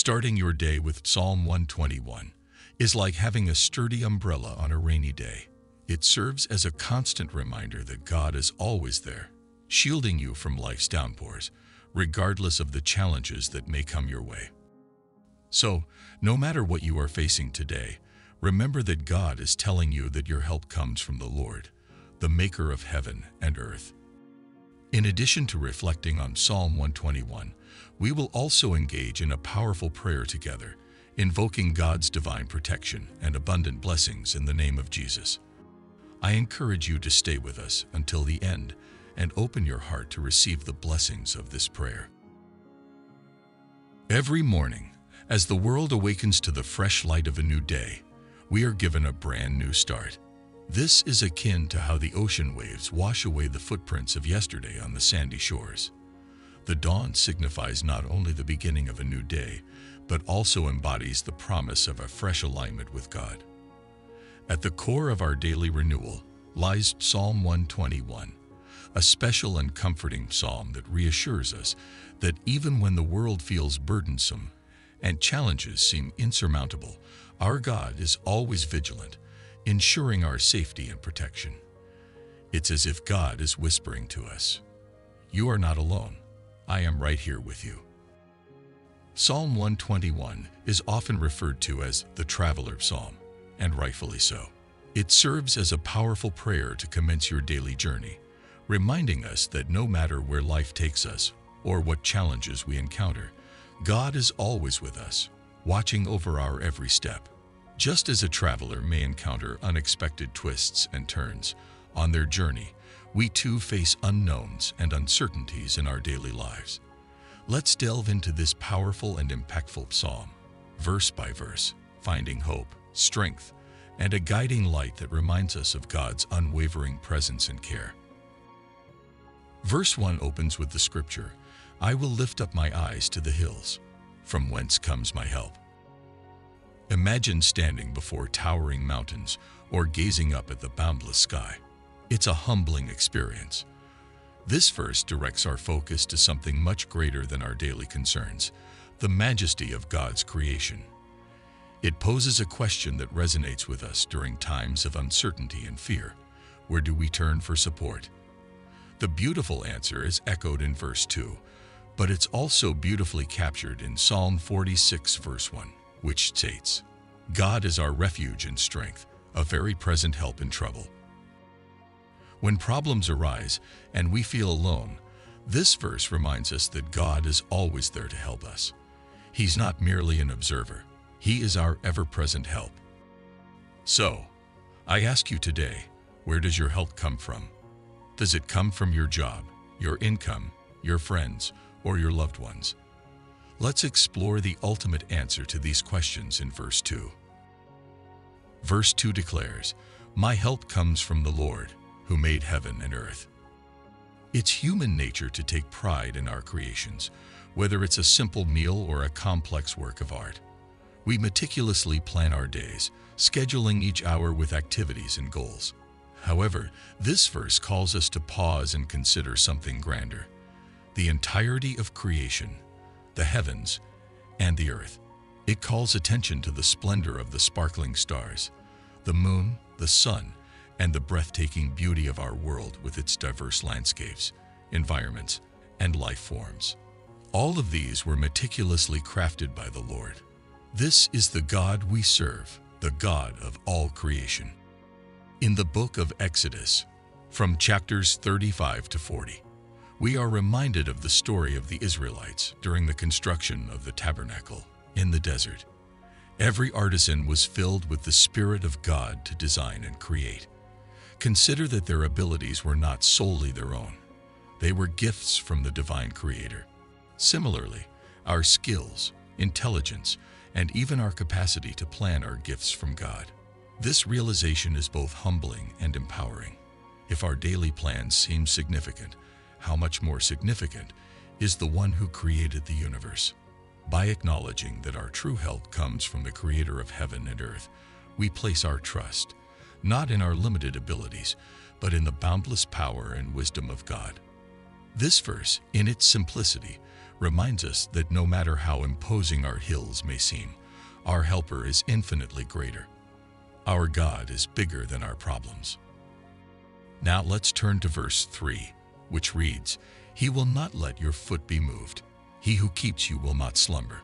Starting your day with Psalm 121 is like having a sturdy umbrella on a rainy day. It serves as a constant reminder that God is always there, shielding you from life's downpours, regardless of the challenges that may come your way. So, no matter what you are facing today, remember that God is telling you that your help comes from the Lord, the maker of heaven and earth. In addition to reflecting on Psalm 121, we will also engage in a powerful prayer together, invoking God's divine protection and abundant blessings in the name of Jesus. I encourage you to stay with us until the end and open your heart to receive the blessings of this prayer. Every morning, as the world awakens to the fresh light of a new day, we are given a brand new start. This is akin to how the ocean waves wash away the footprints of yesterday on the sandy shores. The dawn signifies not only the beginning of a new day, but also embodies the promise of a fresh alignment with God. At the core of our daily renewal lies Psalm 121, a special and comforting psalm that reassures us that even when the world feels burdensome and challenges seem insurmountable, our God is always vigilant ensuring our safety and protection. It's as if God is whispering to us, You are not alone. I am right here with you. Psalm 121 is often referred to as the Traveler Psalm, and rightfully so. It serves as a powerful prayer to commence your daily journey, reminding us that no matter where life takes us or what challenges we encounter, God is always with us, watching over our every step. Just as a traveler may encounter unexpected twists and turns on their journey, we too face unknowns and uncertainties in our daily lives. Let's delve into this powerful and impactful psalm, verse by verse, finding hope, strength, and a guiding light that reminds us of God's unwavering presence and care. Verse 1 opens with the scripture, I will lift up my eyes to the hills, from whence comes my help. Imagine standing before towering mountains or gazing up at the boundless sky. It's a humbling experience. This verse directs our focus to something much greater than our daily concerns, the majesty of God's creation. It poses a question that resonates with us during times of uncertainty and fear. Where do we turn for support? The beautiful answer is echoed in verse 2, but it's also beautifully captured in Psalm 46, verse 1 which states, God is our refuge and strength, a very present help in trouble. When problems arise and we feel alone, this verse reminds us that God is always there to help us. He's not merely an observer, He is our ever-present help. So, I ask you today, where does your help come from? Does it come from your job, your income, your friends, or your loved ones? Let's explore the ultimate answer to these questions in verse 2. Verse 2 declares, My help comes from the Lord, who made heaven and earth. It's human nature to take pride in our creations, whether it's a simple meal or a complex work of art. We meticulously plan our days, scheduling each hour with activities and goals. However, this verse calls us to pause and consider something grander. The entirety of creation the heavens, and the earth. It calls attention to the splendor of the sparkling stars, the moon, the sun, and the breathtaking beauty of our world with its diverse landscapes, environments, and life forms. All of these were meticulously crafted by the Lord. This is the God we serve, the God of all creation. In the book of Exodus, from chapters 35 to 40, we are reminded of the story of the Israelites during the construction of the tabernacle in the desert. Every artisan was filled with the Spirit of God to design and create. Consider that their abilities were not solely their own. They were gifts from the divine creator. Similarly, our skills, intelligence, and even our capacity to plan are gifts from God. This realization is both humbling and empowering. If our daily plans seem significant, how much more significant is the one who created the universe. By acknowledging that our true help comes from the creator of heaven and earth, we place our trust, not in our limited abilities, but in the boundless power and wisdom of God. This verse, in its simplicity, reminds us that no matter how imposing our hills may seem, our helper is infinitely greater. Our God is bigger than our problems. Now let's turn to verse 3, which reads, He will not let your foot be moved. He who keeps you will not slumber.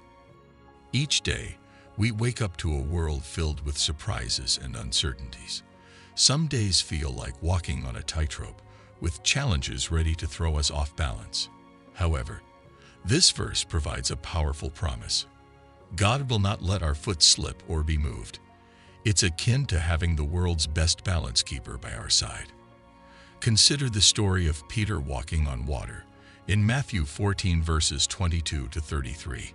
Each day, we wake up to a world filled with surprises and uncertainties. Some days feel like walking on a tightrope, with challenges ready to throw us off balance. However, this verse provides a powerful promise. God will not let our foot slip or be moved. It's akin to having the world's best balance keeper by our side. Consider the story of Peter walking on water in Matthew 14 verses 22 to 33.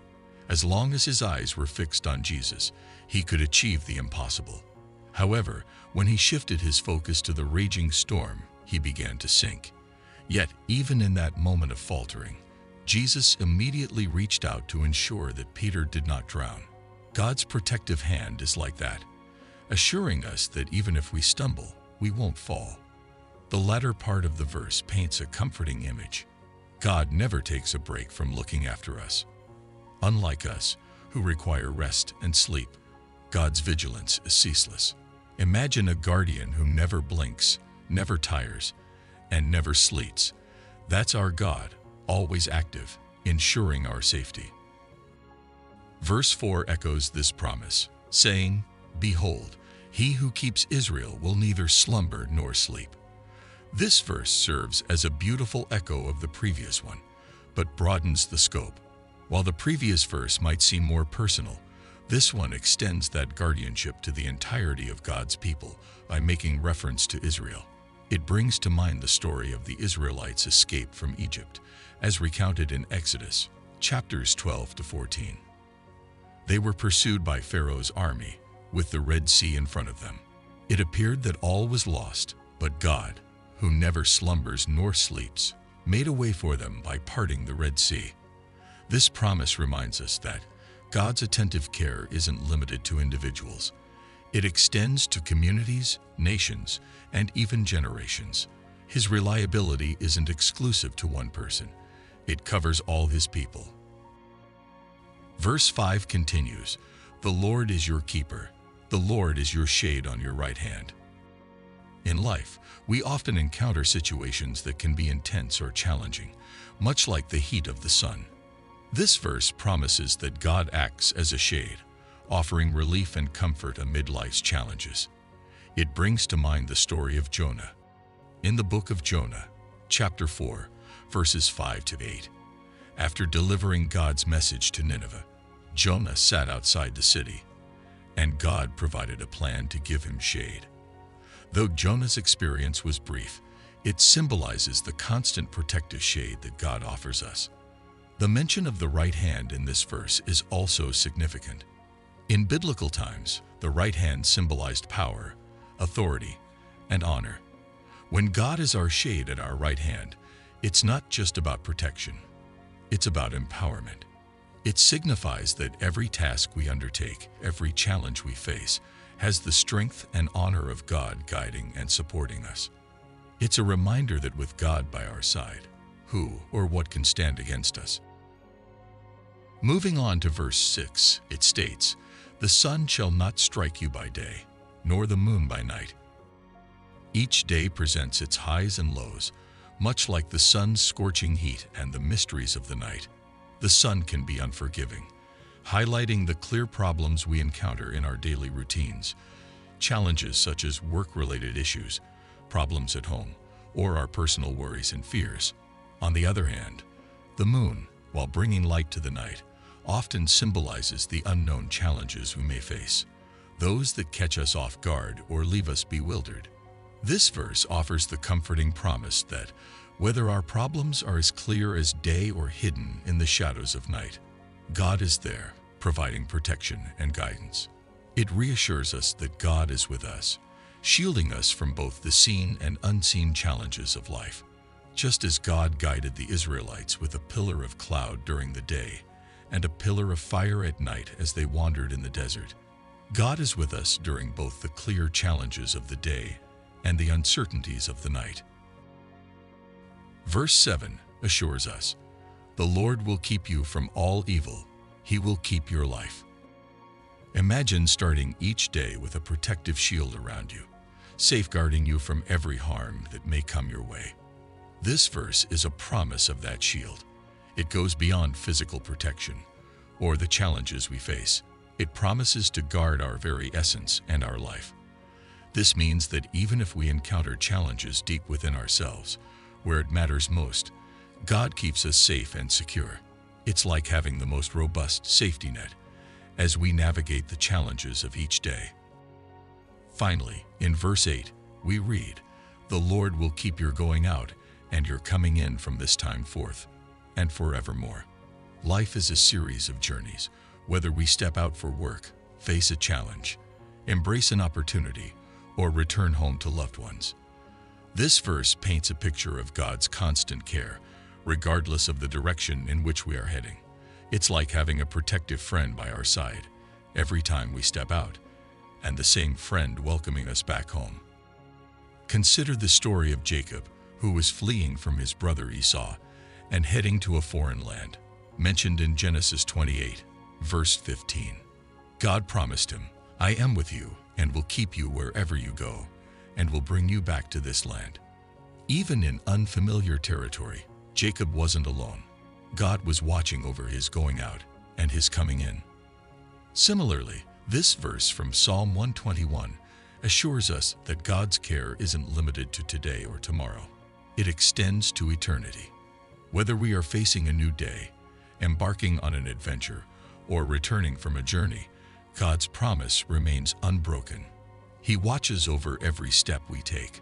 As long as his eyes were fixed on Jesus, he could achieve the impossible. However, when he shifted his focus to the raging storm, he began to sink. Yet, even in that moment of faltering, Jesus immediately reached out to ensure that Peter did not drown. God's protective hand is like that, assuring us that even if we stumble, we won't fall. The latter part of the verse paints a comforting image. God never takes a break from looking after us. Unlike us, who require rest and sleep, God's vigilance is ceaseless. Imagine a guardian who never blinks, never tires, and never sleeps. That's our God, always active, ensuring our safety. Verse 4 echoes this promise, saying, Behold, he who keeps Israel will neither slumber nor sleep. This verse serves as a beautiful echo of the previous one, but broadens the scope. While the previous verse might seem more personal, this one extends that guardianship to the entirety of God's people by making reference to Israel. It brings to mind the story of the Israelites' escape from Egypt, as recounted in Exodus, chapters 12 to 14. They were pursued by Pharaoh's army, with the Red Sea in front of them. It appeared that all was lost, but God, who never slumbers nor sleeps, made a way for them by parting the Red Sea. This promise reminds us that God's attentive care isn't limited to individuals. It extends to communities, nations, and even generations. His reliability isn't exclusive to one person. It covers all his people. Verse 5 continues, The Lord is your keeper. The Lord is your shade on your right hand. In life, we often encounter situations that can be intense or challenging, much like the heat of the sun. This verse promises that God acts as a shade, offering relief and comfort amid life's challenges. It brings to mind the story of Jonah. In the book of Jonah, chapter 4, verses 5 to 8, after delivering God's message to Nineveh, Jonah sat outside the city, and God provided a plan to give him shade. Though Jonah's experience was brief, it symbolizes the constant protective shade that God offers us. The mention of the right hand in this verse is also significant. In biblical times, the right hand symbolized power, authority, and honor. When God is our shade at our right hand, it's not just about protection. It's about empowerment. It signifies that every task we undertake, every challenge we face, has the strength and honor of God guiding and supporting us. It's a reminder that with God by our side, who or what can stand against us? Moving on to verse 6, it states, The sun shall not strike you by day, nor the moon by night. Each day presents its highs and lows, much like the sun's scorching heat and the mysteries of the night. The sun can be unforgiving, highlighting the clear problems we encounter in our daily routines, challenges such as work-related issues, problems at home, or our personal worries and fears. On the other hand, the moon, while bringing light to the night, often symbolizes the unknown challenges we may face, those that catch us off guard or leave us bewildered. This verse offers the comforting promise that whether our problems are as clear as day or hidden in the shadows of night, God is there, providing protection and guidance. It reassures us that God is with us, shielding us from both the seen and unseen challenges of life. Just as God guided the Israelites with a pillar of cloud during the day and a pillar of fire at night as they wandered in the desert, God is with us during both the clear challenges of the day and the uncertainties of the night. Verse 7 assures us, The Lord will keep you from all evil. He will keep your life. Imagine starting each day with a protective shield around you, safeguarding you from every harm that may come your way. This verse is a promise of that shield. It goes beyond physical protection or the challenges we face. It promises to guard our very essence and our life. This means that even if we encounter challenges deep within ourselves, where it matters most, God keeps us safe and secure. It's like having the most robust safety net as we navigate the challenges of each day. Finally, in verse 8, we read, The Lord will keep your going out and your coming in from this time forth and forevermore. Life is a series of journeys, whether we step out for work, face a challenge, embrace an opportunity, or return home to loved ones. This verse paints a picture of God's constant care, regardless of the direction in which we are heading. It's like having a protective friend by our side every time we step out, and the same friend welcoming us back home. Consider the story of Jacob, who was fleeing from his brother Esau and heading to a foreign land, mentioned in Genesis 28, verse 15. God promised him, I am with you and will keep you wherever you go, and will bring you back to this land. Even in unfamiliar territory, Jacob wasn't alone. God was watching over his going out and his coming in. Similarly, this verse from Psalm 121 assures us that God's care isn't limited to today or tomorrow. It extends to eternity. Whether we are facing a new day, embarking on an adventure, or returning from a journey, God's promise remains unbroken. He watches over every step we take,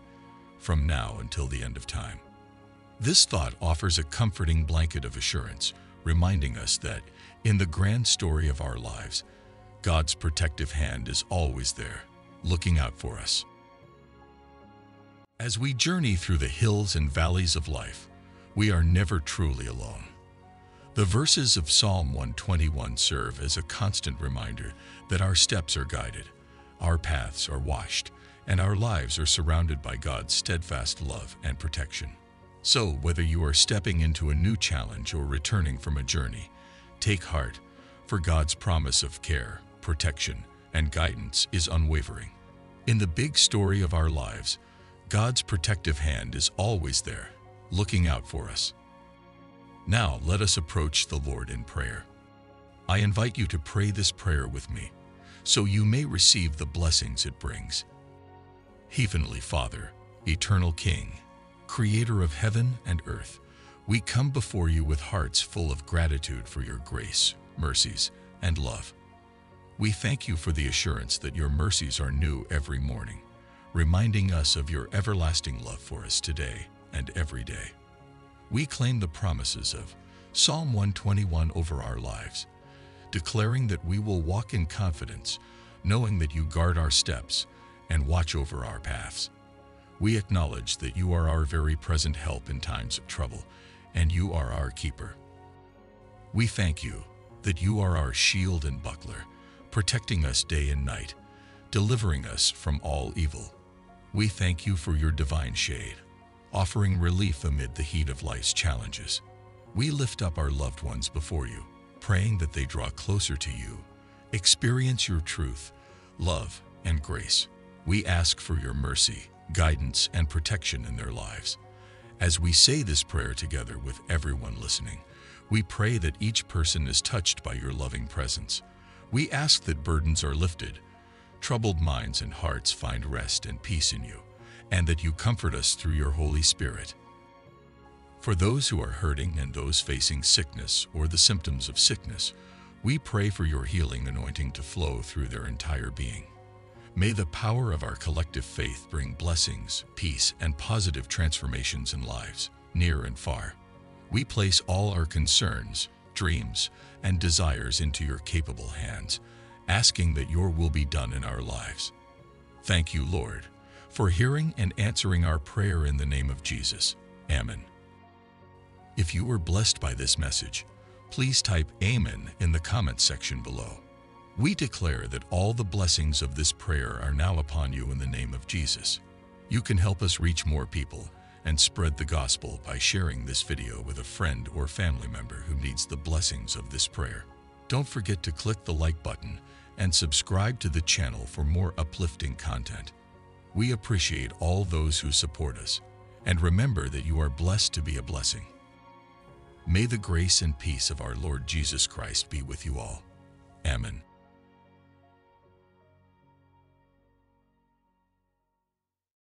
from now until the end of time. This thought offers a comforting blanket of assurance, reminding us that, in the grand story of our lives, God's protective hand is always there, looking out for us. As we journey through the hills and valleys of life, we are never truly alone. The verses of Psalm 121 serve as a constant reminder that our steps are guided, our paths are washed, and our lives are surrounded by God's steadfast love and protection. So, whether you are stepping into a new challenge or returning from a journey, take heart, for God's promise of care, protection, and guidance is unwavering. In the big story of our lives, God's protective hand is always there, looking out for us. Now let us approach the Lord in prayer. I invite you to pray this prayer with me, so you may receive the blessings it brings. Heavenly Father, Eternal King, Creator of heaven and earth, we come before you with hearts full of gratitude for your grace, mercies, and love. We thank you for the assurance that your mercies are new every morning, reminding us of your everlasting love for us today and every day. We claim the promises of Psalm 121 over our lives, declaring that we will walk in confidence, knowing that you guard our steps and watch over our paths. We acknowledge that you are our very present help in times of trouble, and you are our keeper. We thank you that you are our shield and buckler, protecting us day and night, delivering us from all evil. We thank you for your divine shade, offering relief amid the heat of life's challenges. We lift up our loved ones before you, praying that they draw closer to you, experience your truth, love, and grace. We ask for your mercy, guidance, and protection in their lives. As we say this prayer together with everyone listening, we pray that each person is touched by your loving presence. We ask that burdens are lifted, troubled minds and hearts find rest and peace in you and that you comfort us through your Holy Spirit. For those who are hurting and those facing sickness or the symptoms of sickness, we pray for your healing anointing to flow through their entire being. May the power of our collective faith bring blessings, peace, and positive transformations in lives, near and far. We place all our concerns, dreams, and desires into your capable hands, asking that your will be done in our lives. Thank you, Lord, for hearing and answering our prayer in the name of Jesus. Amen. If you were blessed by this message, please type Amen in the comments section below. We declare that all the blessings of this prayer are now upon you in the name of Jesus. You can help us reach more people and spread the gospel by sharing this video with a friend or family member who needs the blessings of this prayer. Don't forget to click the like button and subscribe to the channel for more uplifting content. We appreciate all those who support us, and remember that you are blessed to be a blessing. May the grace and peace of our Lord Jesus Christ be with you all. Amen.